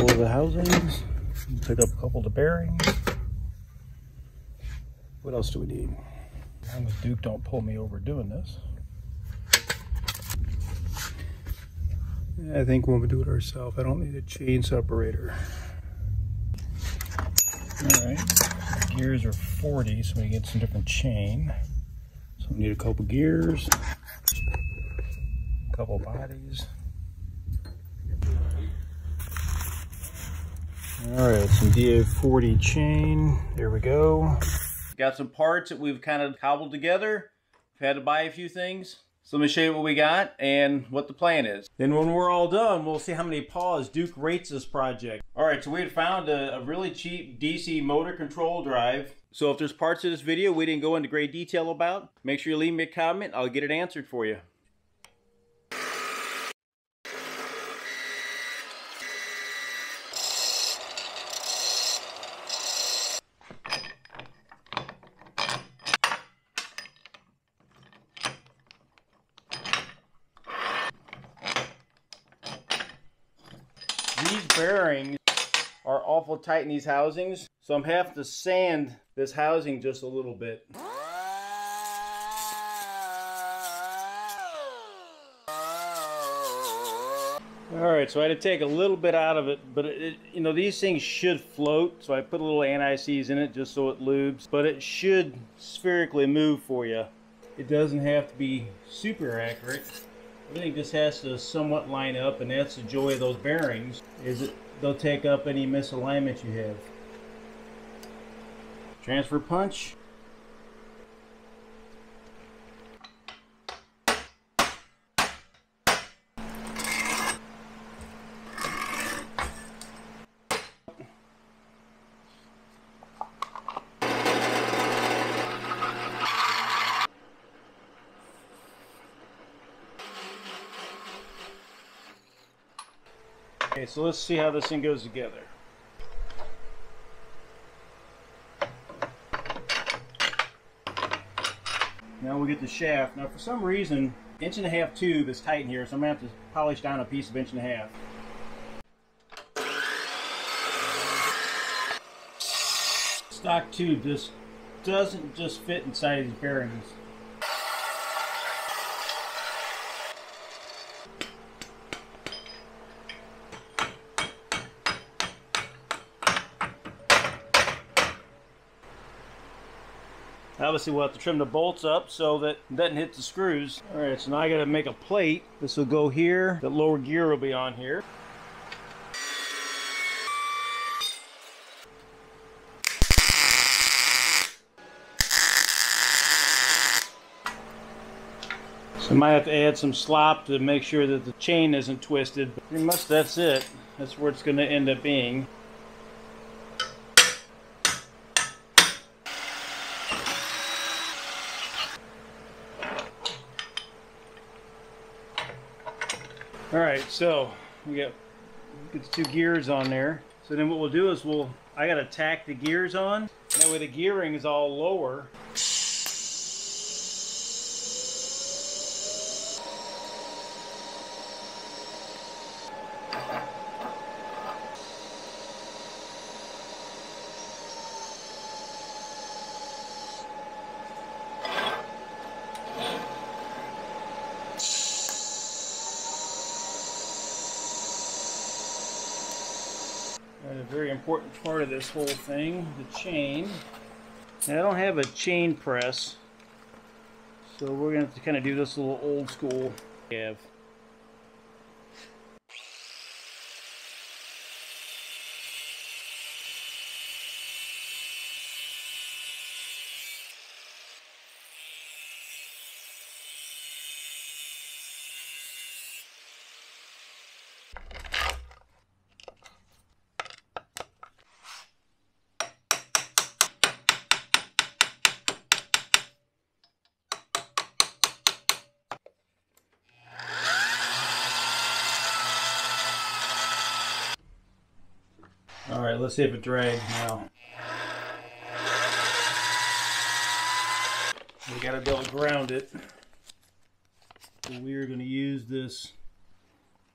couple of the housings. Pick up a couple of the bearings. What else do we need? Long as Duke don't pull me over doing this. I think we'll do it ourselves. I don't need a chain separator. All right, gears are 40, so we get some different chain. So we need a couple gears, a couple bodies. All right, some DA40 chain. There we go. Got some parts that we've kind of cobbled together. We've had to buy a few things. So let me show you what we got and what the plan is. Then when we're all done, we'll see how many paws Duke rates this project. All right, so we had found a, a really cheap DC motor control drive. So if there's parts of this video we didn't go into great detail about, make sure you leave me a comment. I'll get it answered for you. These bearings are awful tight in these housings, so I'm having to sand this housing just a little bit. All right, so I had to take a little bit out of it, but it, you know, these things should float, so I put a little anti-seize in it just so it lubes, but it should spherically move for you. It doesn't have to be super accurate. Everything just has to somewhat line up, and that's the joy of those bearings, is that they'll take up any misalignment you have. Transfer punch. Okay, so let's see how this thing goes together. Now we'll get the shaft. Now for some reason, inch and a half tube is tight in here, so I'm gonna have to polish down a piece of inch and a half. Stock tube just doesn't just fit inside these bearings. Obviously we'll have to trim the bolts up so that it doesn't hit the screws. All right, so now I gotta make a plate. This will go here. The lower gear will be on here. So I might have to add some slop to make sure that the chain isn't twisted. But pretty much that's it. That's where it's gonna end up being. All right, so we got the two gears on there. So then what we'll do is we'll, I gotta tack the gears on. That way the gearing is all lower. Very important part of this whole thing, the chain. I don't have a chain press, so we're going to kind of do this a little old school. Have. All right, let's see if it drags now. We gotta double ground it. So we are gonna use this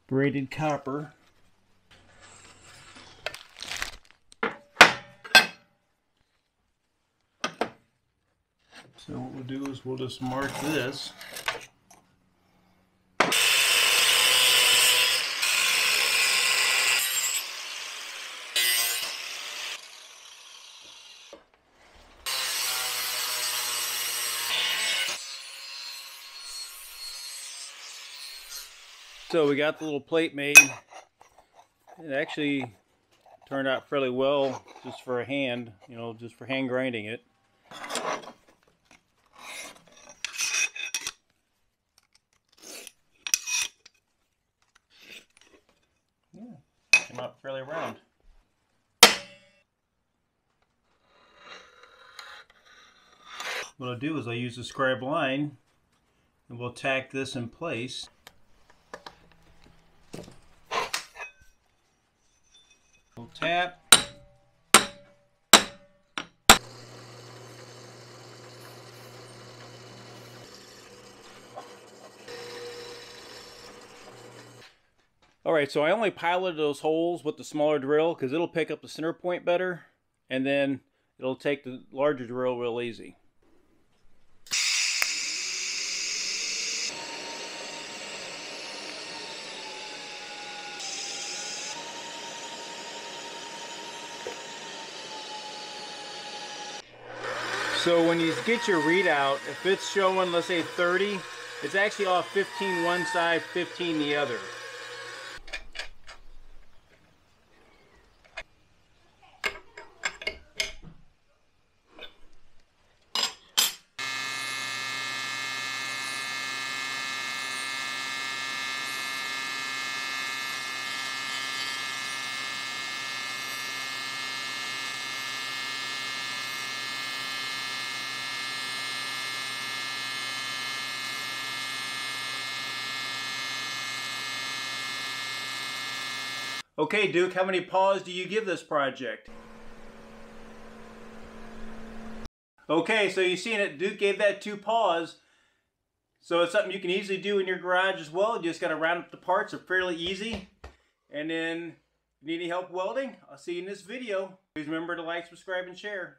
braided copper. So what we'll do is we'll just mark this So we got the little plate made. It actually turned out fairly well just for a hand, you know, just for hand grinding it. Yeah, came out fairly round. What I'll do is I'll use the scribe line and we'll tack this in place. Tap. Alright, so I only piloted those holes with the smaller drill because it'll pick up the center point better and then it'll take the larger drill real easy. So when you get your readout, if it's showing, let's say 30, it's actually off 15 one side, 15 the other. Okay, Duke, how many paws do you give this project? Okay, so you've seen it. Duke gave that two paws. So it's something you can easily do in your garage as well. You just got to round up the parts. They're fairly easy. And then, need any help welding, I'll see you in this video. Please remember to like, subscribe, and share.